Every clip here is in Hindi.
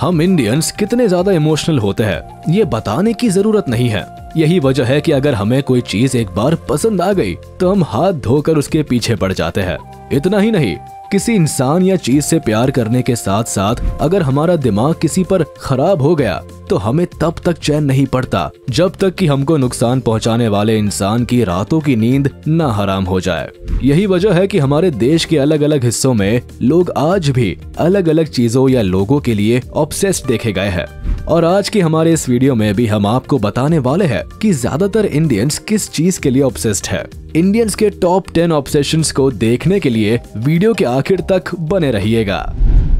हम इंडियंस कितने ज़्यादा इमोशनल होते हैं, ये बताने की ज़रूरत नहीं है। यही वजह है कि अगर हमें कोई चीज़ एक बार पसंद आ गई तो हम हाथ धोकर उसके पीछे पड़ जाते हैं। इतना ही नहीं, किसी इंसान या चीज़ से प्यार करने के साथ साथ अगर हमारा दिमाग किसी पर खराब हो गया तो हमें तब तक चैन नहीं पड़ता, जब तक कि हमको नुकसान पहुँचाने वाले इंसान की रातों की नींद ना हराम हो जाए। यही वजह है कि हमारे देश के अलग अलग हिस्सों में लोग आज भी अलग अलग चीज़ों या लोगों के लिए ऑब्सेस्ड देखे गए हैं। और आज की हमारे इस वीडियो में भी हम आपको बताने वाले हैं कि ज़्यादातर इंडियंस किस चीज़ के लिए ऑब्सेस्ड है। इंडियंस के टॉप टेन ऑब्सेशन को देखने के लिए वीडियो के आखिर तक बने रहिएगा।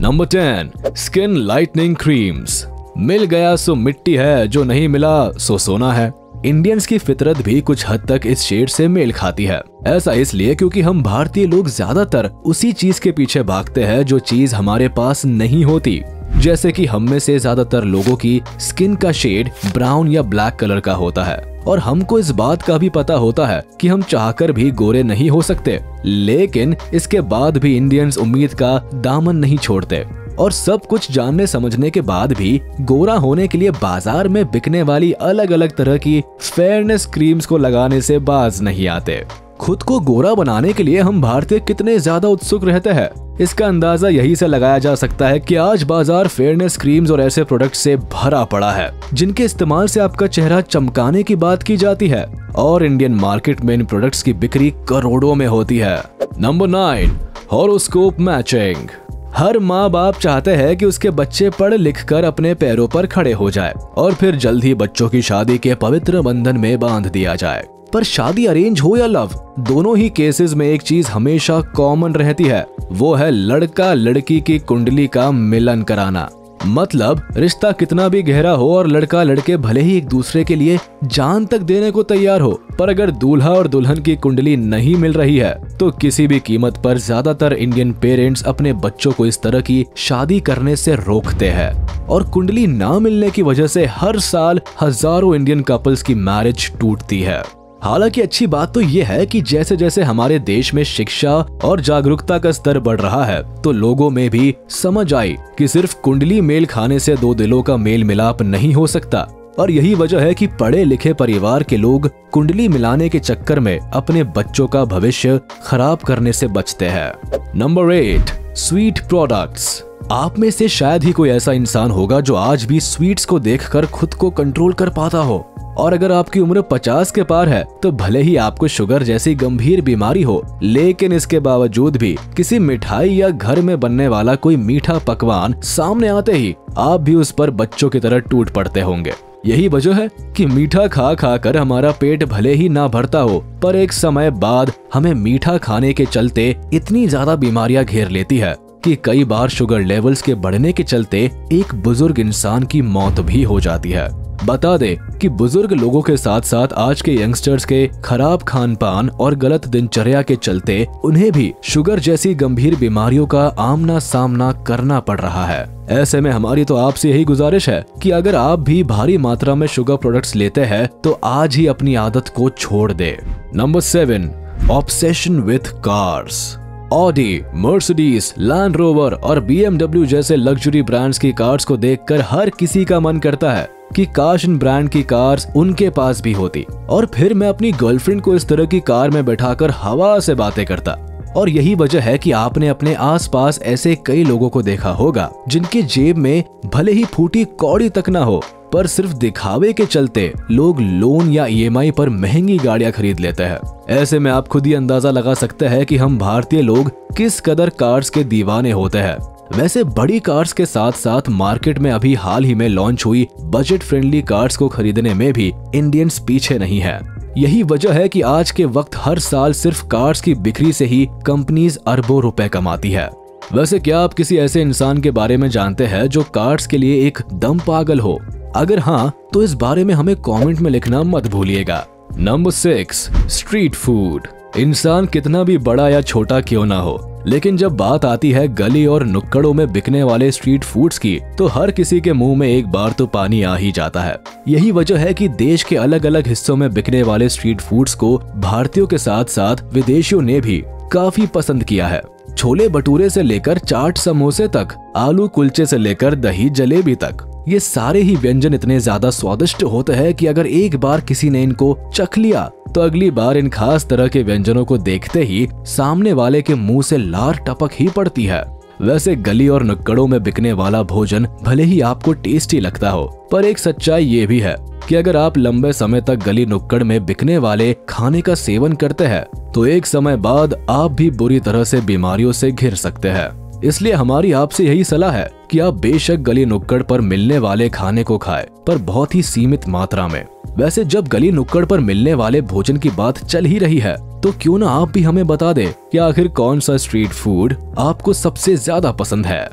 Number ten skin lightening creams मिल गया सो मिट्टी है, जो नहीं मिला सो सोना है। इंडियंस की फितरत भी कुछ हद तक इस शेड से मेल खाती है। ऐसा इसलिए क्योंकि हम भारतीय लोग ज़्यादातर उसी चीज़ के पीछे भागते हैं जो चीज़ हमारे पास नहीं होती। जैसे कि हम में से ज़्यादातर लोगों की स्किन का शेड ब्राउन या ब्लैक कलर का होता है। और हमको इस बात का भी पता होता है कि हम चाहकर भी गोरे नहीं हो सकते। लेकिन इसके बाद भी इंडियंस उम्मीद का दामन नहीं छोड़ते। और सब कुछ जानने समझने के बाद भी गोरा होने के लिए बाज़ार में बिकने वाली अलग अलग तरह की फेयरनेस क्रीम्स को लगाने से बाज नहीं आते। खुद को गोरा बनाने के लिए हम भारतीय कितने ज़्यादा उत्सुक रहते हैं। इसका अंदाज़ा यही से लगाया जा सकता है कि आज बाज़ार फेयरनेस क्रीम्स और ऐसे प्रोडक्ट से भरा पड़ा है, जिनके इस्तेमाल से आपका चेहरा चमकाने की बात की जाती है और इंडियन मार्केट में इन प्रोडक्ट्स की बिक्री करोड़ों में होती है। नंबर नाइन हॉरोस्कोप मैचिंग हर माँ बाप चाहते हैं कि उसके बच्चे पढ़ लिख कर अपने पैरों पर खड़े हो जाए और फिर जल्द ही बच्चों की शादी के पवित्र बंधन में बाँध दिया जाए। पर शादी अरेंज हो या लव, दोनों ही केसेस में एक चीज़ हमेशा कॉमन रहती है, वो है लड़का लड़की की कुंडली का मिलन कराना। मतलब रिश्ता कितना भी गहरा हो और लड़का लड़के भले ही एक दूसरे के लिए जान तक देने को तैयार हो, पर अगर दूल्हा और दुल्हन की कुंडली नहीं मिल रही है तो किसी भी कीमत पर ज़्यादातर इंडियन पेरेंट्स अपने बच्चों को इस तरह की शादी करने से रोकते हैं। और कुंडली ना मिलने की वजह से हर साल हज़ारों इंडियन कपल्स की मैरिज टूटती है। हालाँकि अच्छी बात तो ये है कि जैसे जैसे हमारे देश में शिक्षा और जागरूकता का स्तर बढ़ रहा है तो लोगों में भी समझ आई कि सिर्फ़ कुंडली मेल खाने से दो दिलों का मेल मिलाप नहीं हो सकता। और यही वजह है कि पढ़े लिखे परिवार के लोग कुंडली मिलाने के चक्कर में अपने बच्चों का भविष्य खराब करने से बचते हैं। नंबर एट स्वीट प्रोडक्ट्स आप में से शायद ही कोई ऐसा इंसान होगा जो आज भी स्वीट्स को देखकर खुद को कंट्रोल कर पाता हो। और अगर आपकी उम्र 50 के पार है तो भले ही आपको शुगर जैसी गंभीर बीमारी हो, लेकिन इसके बावजूद भी किसी मिठाई या घर में बनने वाला कोई मीठा पकवान सामने आते ही आप भी उस पर बच्चों की तरह टूट पड़ते होंगे। यही वजह है कि मीठा खा खा कर हमारा पेट भले ही ना भरता हो, पर एक समय बाद हमें मीठा खाने के चलते इतनी ज़्यादा बीमारियाँ घेर लेती है। कि कई बार शुगर लेवल्स के बढ़ने के चलते एक बुज़ुर्ग इंसान की मौत भी हो जाती है। बता दे कि बुज़ुर्ग लोगों के साथ साथ आज के यंगस्टर्स के खराब खान पान और गलत दिनचर्या के चलते उन्हें भी शुगर जैसी गंभीर बीमारियों का आमना सामना करना पड़ रहा है। ऐसे में हमारी तो आपसे यही गुजारिश है कि अगर आप भी भारी मात्रा में शुगर प्रोडक्ट्स लेते हैं तो आज ही अपनी आदत को छोड़ दे। Number seven obsession with cars Audi Mercedes Land Rover और बी जैसे लग्जरी ब्रांड्स की कार्स को देखकर हर किसी का मन करता है कि काश इन ब्रांड की कार्स उनके पास भी होती। और फिर मैं अपनी गर्लफ्रेंड को इस तरह की कार में बैठाकर हवा से बातें करता। और यही वजह है कि आपने अपने आसपास ऐसे कई लोगों को देखा होगा, जिनके जेब में भले ही फूटी कौड़ी तक ना हो पर सिर्फ़ दिखावे के चलते लोग लोन या ईएमआई पर महँगी गाड़ियाँ खरीद लेते हैं। ऐसे में आप खुद ही अंदाज़ा लगा सकते हैं कि हम भारतीय लोग किस कदर कार्स के दीवाने होते हैं। वैसे बड़ी कार्स के साथ साथ मार्केट में अभी हाल ही में लॉन्च हुई बजट फ्रेंडली कार्स को खरीदने में भी इंडियंस पीछे नहीं है। यही वजह है कि आज के वक्त हर साल सिर्फ़ कार्स की बिक्री से ही कंपनीज़ अरबों रुपए कमाती है। वैसे क्या आप किसी ऐसे इंसान के बारे में जानते हैं जो कार्स के लिए एक दम पागल हो? अगर हाँ तो इस बारे में हमें कमेंट में लिखना मत भूलिएगा। नंबर सिक्स स्ट्रीट फ़ूड इंसान कितना भी बड़ा या छोटा क्यों ना हो, लेकिन जब बात आती है गली और नुक्कड़ों में बिकने वाले स्ट्रीट फूड्स की तो हर किसी के मुँह में एक बार तो पानी आ ही जाता है। यही वजह है कि देश के अलग अलग हिस्सों में बिकने वाले स्ट्रीट फूड्स को भारतीयों के साथ साथ विदेशियों ने भी काफ़ी पसंद किया है। छोले भटूरे से लेकर चाट समोसे तक, आलू कुलचे से लेकर दही जलेबी तक। ये सारे ही व्यंजन इतने ज़्यादा स्वादिष्ट होते हैं कि अगर एक बार किसी ने इनको चख लिया तो अगली बार इन खास तरह के व्यंजनों को देखते ही सामने वाले के मुँह से लार टपक ही पड़ती है। वैसे गली और नुक्कड़ों में बिकने वाला भोजन भले ही आपको टेस्टी लगता हो, पर एक सच्चाई ये भी है कि अगर आप लंबे समय तक गली नुक्कड़ में बिकने वाले खाने का सेवन करते हैं तो एक समय बाद आप भी बुरी तरह से बीमारियों से घिर सकते हैं। इसलिए हमारी आपसे यही सलाह है कि आप बेशक गली नुक्कड़ पर मिलने वाले खाने को खाएँ, पर बहुत ही सीमित मात्रा में। वैसे जब गली नुक्कड़ पर मिलने वाले भोजन की बात चल ही रही है तो क्यों ना आप भी हमें बता दें कि आखिर कौन सा स्ट्रीट फ़ूड आपको सबसे ज़्यादा पसंद है।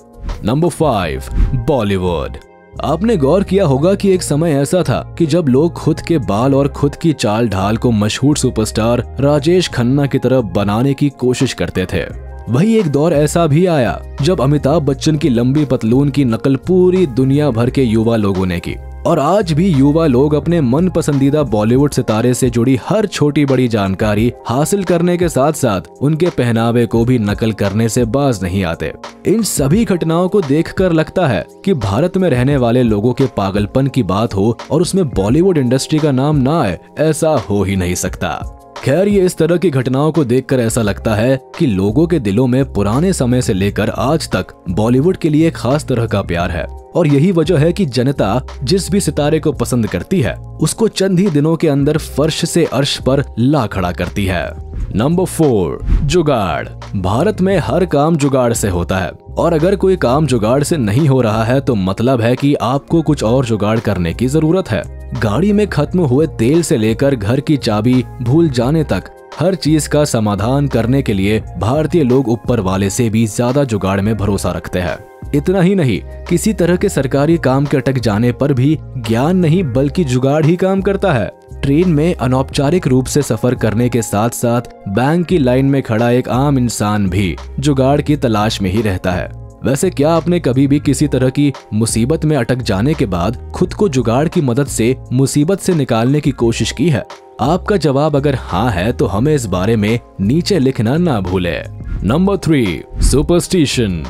Number five Bollywood. आपने गौर किया होगा कि एक समय ऐसा था कि जब लोग खुद के बाल और खुद की चाल ढाल को मशहूर सुपरस्टार राजेश खन्ना की तरफ़ बनाने की कोशिश करते थे। वही एक दौर ऐसा भी आया जब अमिताभ बच्चन की लंबी पतलून की नकल पूरी दुनिया भर के युवा लोगों ने की। और आज भी युवा लोग अपने मन पसंदीदा बॉलीवुड सितारे से जुड़ी हर छोटी बड़ी जानकारी हासिल करने के साथ साथ उनके पहनावे को भी नकल करने से बाज नहीं आते। इन सभी घटनाओं को देखकर लगता है कि भारत में रहने वाले लोगों के पागलपन की बात हो और उसमें बॉलीवुड इंडस्ट्री का नाम ना आए, ऐसा हो ही नहीं सकता। खैर, ये इस तरह की घटनाओं को देखकर ऐसा लगता है कि लोगों के दिलों में पुराने समय से लेकर आज तक बॉलीवुड के लिए खास तरह का प्यार है। और यही वजह है कि जनता जिस भी सितारे को पसंद करती है, उसको चंद ही दिनों के अंदर फर्श से अर्श पर ला खड़ा करती है। नंबर फोर जुगाड़। भारत में हर काम जुगाड़ से होता है। और अगर कोई काम जुगाड़ से नहीं हो रहा है तो मतलब है कि आपको कुछ और जुगाड़ करने की ज़रूरत है। गाड़ी में खत्म हुए तेल से लेकर घर की चाबी भूल जाने तक, हर चीज़ का समाधान करने के लिए भारतीय लोग ऊपर वाले से भी ज़्यादा जुगाड़ में भरोसा रखते हैं। इतना ही नहीं, किसी तरह के सरकारी काम के अटक जाने पर भी ज्ञान नहीं, बल्कि जुगाड़ ही काम करता है। ट्रेन में अनौपचारिक रूप से सफ़र करने के साथ साथ बैंक की लाइन में खड़ा एक आम इंसान भी जुगाड़ की तलाश में ही रहता है। वैसे क्या आपने कभी भी किसी तरह की मुसीबत में अटक जाने के बाद खुद को जुगाड़ की मदद से मुसीबत से निकालने की कोशिश की है? आपका जवाब अगर हाँ है तो हमें इस बारे में नीचे लिखना ना भूले। Number three, superstition.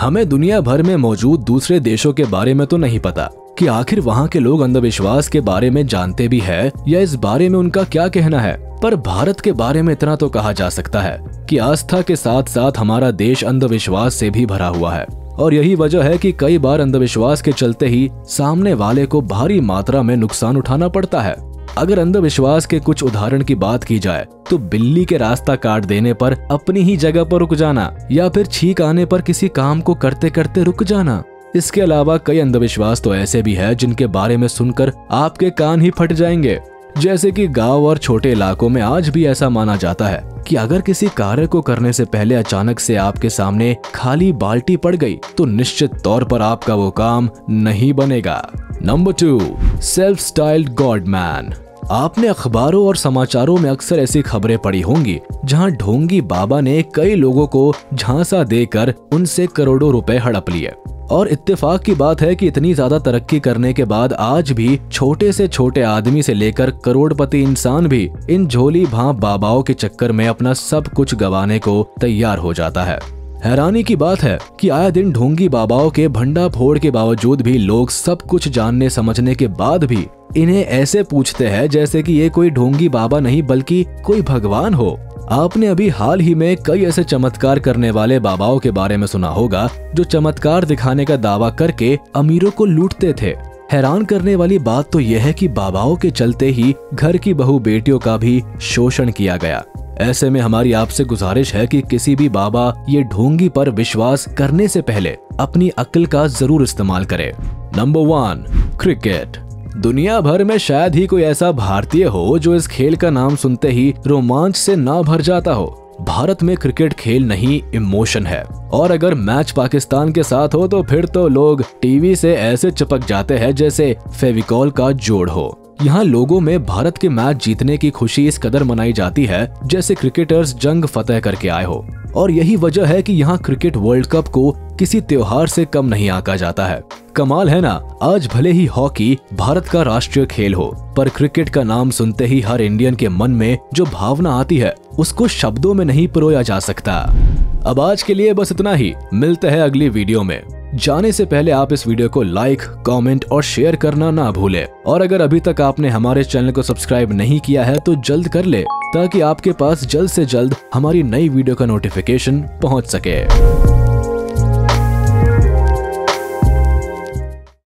हमें दुनिया भर में मौजूद दूसरे देशों के बारे में तो नहीं पता कि आखिर वहाँ के लोग अंधविश्वास के बारे में जानते भी है या इस बारे में उनका क्या कहना है? पर भारत के बारे में इतना तो कहा जा सकता है कि आस्था के साथ साथ हमारा देश अंधविश्वास से भी भरा हुआ है। और यही वजह है कि कई बार अंधविश्वास के चलते ही सामने वाले को भारी मात्रा में नुकसान उठाना पड़ता है। अगर अंधविश्वास के कुछ उदाहरण की बात की जाए तो बिल्ली के रास्ता काट देने पर अपनी ही जगह पर रुक जाना या फिर छींक आने पर किसी काम को करते करते रुक जाना। इसके अलावा कई अंधविश्वास तो ऐसे भी है जिनके बारे में सुनकर आपके कान ही फट जाएँगे। जैसे कि गाँव और छोटे इलाकों में आज भी ऐसा माना जाता है कि अगर किसी कार्य को करने से पहले अचानक से आपके सामने खाली बाल्टी पड़ गई तो निश्चित तौर पर आपका वो काम नहीं बनेगा। Number two self styled god man आपने अखबारों और समाचारों में अक्सर ऐसी खबरें पढ़ी होंगी, जहाँ ढोंगी बाबा ने कई लोगों को झांसा देकर उनसे करोड़ों रुपए हड़प लिए। और इत्तेफाक की बात है कि इतनी ज़्यादा तरक्की करने के बाद आज भी छोटे से छोटे आदमी से लेकर करोड़पति इंसान भी इन झोली भाप बाबाओं के चक्कर में अपना सब कुछ गवाने को तैयार हो जाता है। हैरानी की बात है कि आया दिन ढोंगी बाबाओं के भंडा फोड़ के बावजूद भी लोग सब कुछ जानने समझने के बाद भी इन्हें ऐसे पूछते हैं जैसे कि ये कोई ढोंगी बाबा नहीं, बल्कि कोई भगवान हो। आपने अभी हाल ही में कई ऐसे चमत्कार करने वाले बाबाओं के बारे में सुना होगा, जो चमत्कार दिखाने का दावा करके अमीरों को लूटते थे। हैरान करने वाली बात तो यह है कि बाबाओं के चलते ही घर की बहु बेटियों का भी शोषण किया गया। ऐसे में हमारी आपसे गुजारिश है कि किसी भी बाबा ये ढोंगी पर विश्वास करने से पहले अपनी अक्ल का ज़रूर इस्तेमाल करे। Number one, cricket. दुनिया भर में शायद ही कोई ऐसा भारतीय हो जो इस खेल का नाम सुनते ही रोमांच से ना भर जाता हो। भारत में क्रिकेट खेल नहीं, इमोशन है। और अगर मैच पाकिस्तान के साथ हो तो फिर तो लोग टीवी से ऐसे चिपक जाते हैं जैसे फेविकॉल का जोड़ हो। यहाँ लोगों में भारत के मैच जीतने की खुशी इस कदर मनाई जाती है जैसे क्रिकेटर्स जंग फतेह करके आए हो। और यही वजह है कि यहाँ क्रिकेट वर्ल्ड कप को किसी त्योहार से कम नहीं आका जाता है। कमाल है ना? आज भले ही हॉकी भारत का राष्ट्रीय खेल हो, पर क्रिकेट का नाम सुनते ही हर इंडियन के मन में जो भावना आती है, उसको शब्दों में नहीं पिरोया जा सकता। अब आज के लिए बस इतना ही। मिलते हैं अगली वीडियो में। जाने से पहले आप इस वीडियो को लाइक कमेंट और शेयर करना ना भूले। और अगर अभी तक आपने हमारे चैनल को सब्सक्राइब नहीं किया है तो जल्द कर ले, ताकि आपके पास जल्द से जल्द हमारी नई वीडियो का नोटिफिकेशन पहुँच सके।